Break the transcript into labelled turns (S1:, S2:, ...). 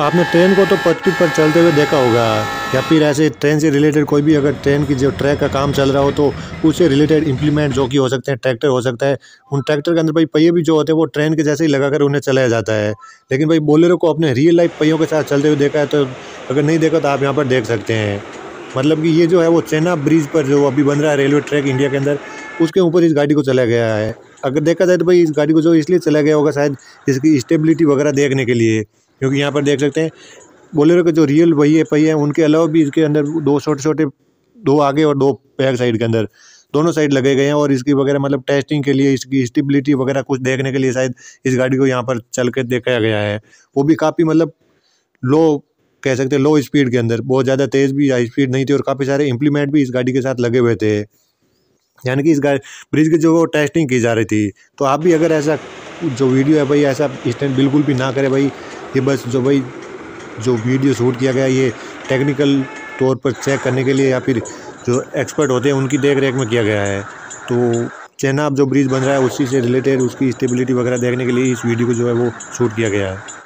S1: आपने ट्रेन को तो पटरी पर चलते हुए देखा होगा। या फिर ऐसे ट्रेन से रिलेटेड कोई भी अगर ट्रेन की जो ट्रैक का काम चल रहा हो तो उससे रिलेटेड इंप्लीमेंट जो कि हो सकते हैं ट्रैक्टर हो सकता है। उन ट्रैक्टर के अंदर भाई पहिए भी जो होते हैं, वो ट्रेन के जैसे ही लगाकर उन्हें चलाया जाता है। लेकिन भाई बोलेरो को अपने रियल लाइफ पहियों के साथ चलते हुए देखा है तो अगर नहीं देखा तो आप यहाँ पर देख सकते हैं। मतलब कि ये जो है, वो चेना ब्रिज पर जो अभी बन रहा है रेलवे ट्रैक इंडिया के अंदर, उसके ऊपर इस गाड़ी को चलाया गया है। अगर देखा जाए तो भाई इस गाड़ी को जो इसलिए चलाया गया होगा शायद इसकी स्टेबिलिटी वगैरह देखने के लिए। क्योंकि यहाँ पर देख सकते हैं, बोलेरो के जो रियल वही है पहिए हैं, उनके अलावा भी इसके अंदर दो छोटे छोटे दो आगे और दो बैक साइड के अंदर, दोनों साइड लगे गए हैं और इसकी वगैरह मतलब टेस्टिंग के लिए, इसकी स्टेबिलिटी वगैरह कुछ देखने के लिए शायद इस गाड़ी को यहाँ पर चल के देखा गया है। वो भी काफ़ी मतलब लो कह सकते हैं लो स्पीड के अंदर, बहुत ज़्यादा तेज़ भी हाई स्पीड नहीं थी और काफ़ी सारे इम्प्लीमेंट भी इस गाड़ी के साथ लगे हुए थे। यानी कि इस गाड़ी ब्रिज की जो वो टेस्टिंग की जा रही थी तो आप भी अगर ऐसा, जो वीडियो है भाई, ऐसा स्टैंड बिल्कुल भी ना करें भाई ये बस जो भाई, जो वीडियो शूट किया गया, ये टेक्निकल तौर पर चेक करने के लिए या फिर जो एक्सपर्ट होते हैं, उनकी देख रेख में किया गया है। तो चेनाब जो ब्रिज बन रहा है, उसी से रिलेटेड उसकी स्टेबिलिटी वगैरह देखने के लिए इस वीडियो को जो है वो शूट किया गया है।